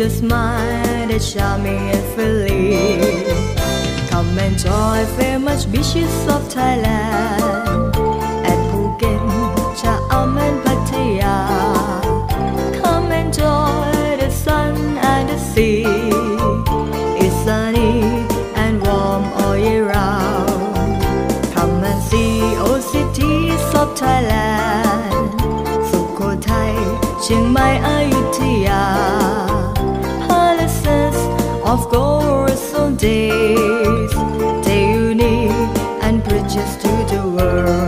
the smile that charm me freely. Come enjoy famous beaches of Thailand at Phuket, Chaam and Pattaya. Come enjoy the sun and the sea. It's sunny and warm all year round. Come and see old cities of Thailand. Sukhothai, Chiang Mai, Ayutthaya. Of glorious days. They unique and bridges to the world.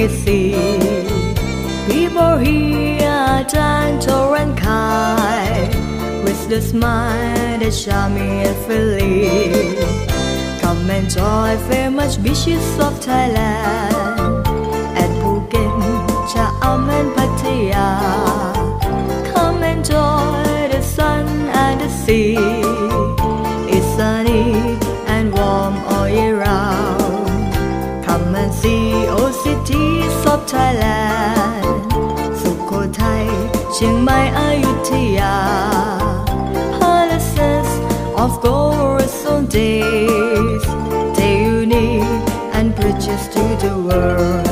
And easy. People here are gentle and kind, with the smile that charm me freely. Come enjoy famous beaches of Thailand at Phuket, Chaam and Pattaya. Come and enjoy the sun and the sea. Cities of Thailand. Sukhothai, Chiang Mai, Ayutthaya. Palaces of glorious days. They unique and precious to the world.